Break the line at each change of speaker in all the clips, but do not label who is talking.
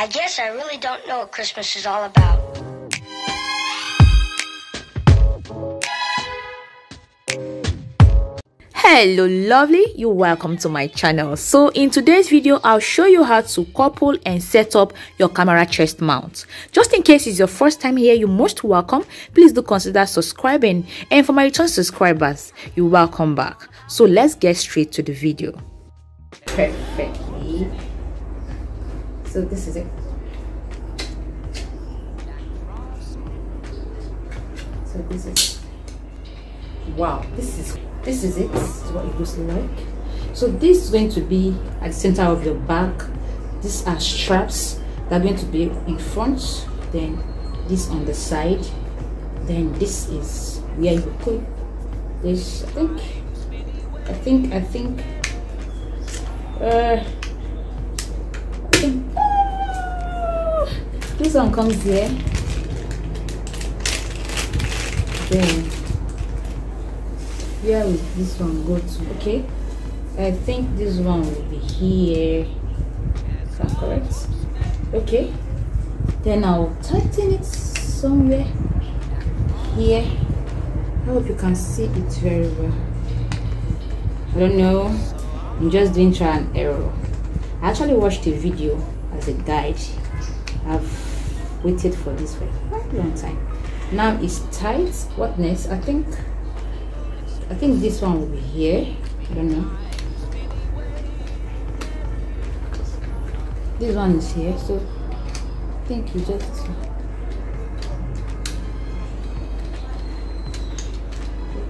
I guess I really don't know what Christmas is all about.
hello lovely. You're welcome to my channel. So in today's video i'll show you how to couple and set up your camera chest mount. Just in case it's your first time here you're most welcome. Please do consider subscribing. And for my return subscribers you're welcome back. So let's get straight to the video. Perfectly so this is it. So this is wow this is this is it. This is what it looks like. So this is going to be at the center of your back. These are straps that are going to be in front then this on the side. Then this is where you put this i think. I think i think uh I think, this one comes here then where will this one go to okay. I think this one will be here. Is that correct? Okay. Then i'll tighten it somewhere here. I hope you can see it very well. I don't know. I'm just doing try and error. I actually watched a video as a guide. I've waited for this for a quite long time now it's tight what next i think I think this one will be here. I don't know. This one is here, so I think you just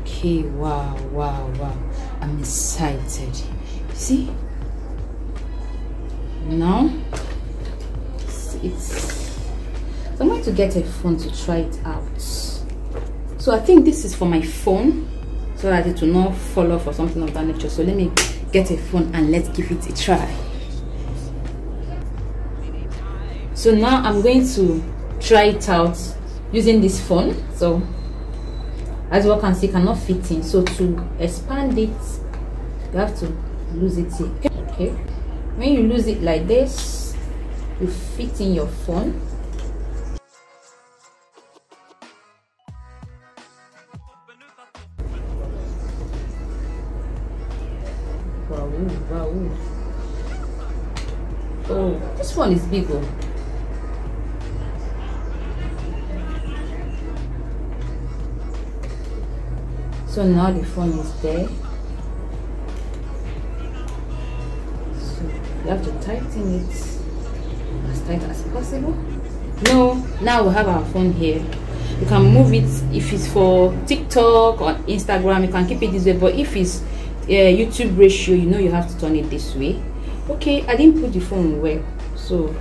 okay. Wow, wow, wow! I'm excited. See now it's. I'm going to get a phone to try it out. So I think this is for my phone so that it will not fall off or something of that nature. So let me get a phone and let's give it a try. So now i'm going to try it out using this phone. So as you can see cannot fit in. So to expand it you have to lose it here. Okay. When you lose it like this you fit in your phone Oh, this one is big. Oh. So now the phone is there. So you have to tighten it as tight as possible. No, now we have our phone here. You can move it if it's for TikTok or Instagram. You can keep it this way, but if it's uh, youtube ratio you know you have to turn it this way. Okay i didn't put the phone well so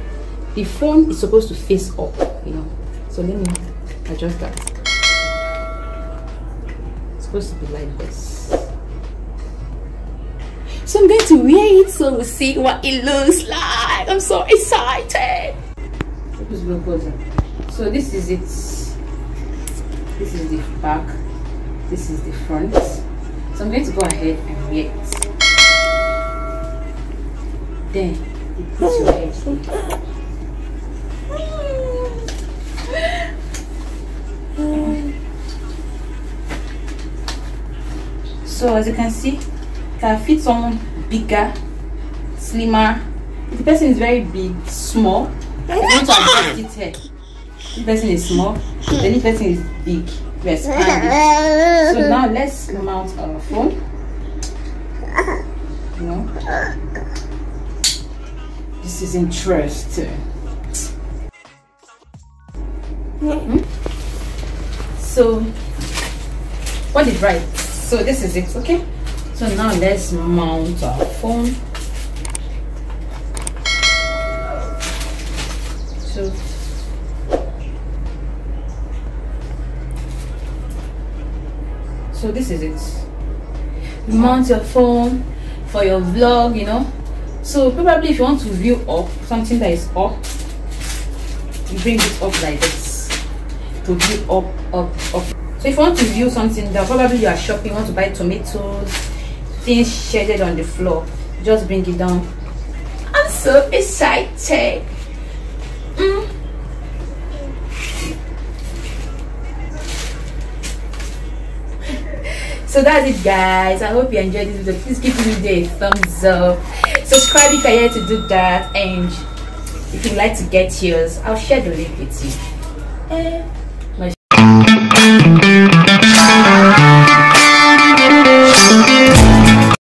the phone is supposed to face up you know. So let me adjust that. It's supposed to be like this. So i'm going to wear it so we'll see what it looks like. I'm so excited. So this is it. This is the back. This is the front. So I'm going to go ahead it. Then you put your head So as you can see, you can fit someone bigger, slimmer. If the person is very big, small, I'm going to adjust it here. If the person is small, then if the person is big, expand So now let's mount our phone. Know, this is interesting. Hmm? So, did right? So this is it, okay? So now let's mount our phone. So so this is it you mount your phone for your vlog you know. So probably if you want to view up something that is up you bring it up like this to view up up up. So if you want to view something that probably you are shopping want to buy tomatoes things shaded on the floor just bring it down. I'm so excited so that's it guys. I hope you enjoyed this video. Please give this video a thumbs up. Subscribe if you're here to do that. And if you'd like to get yours i'll share the link with you. Eh,